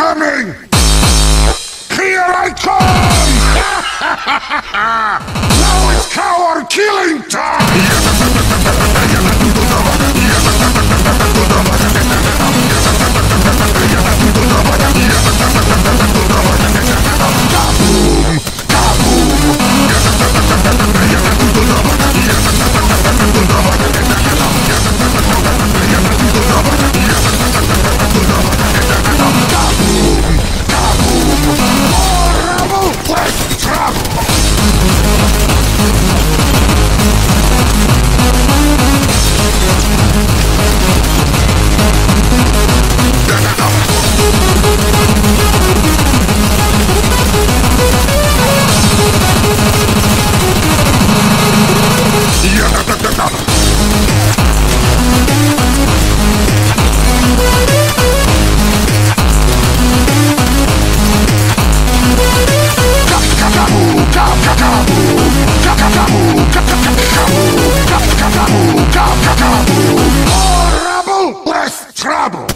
incoming! Here I come! now it's coward killing time! trouble.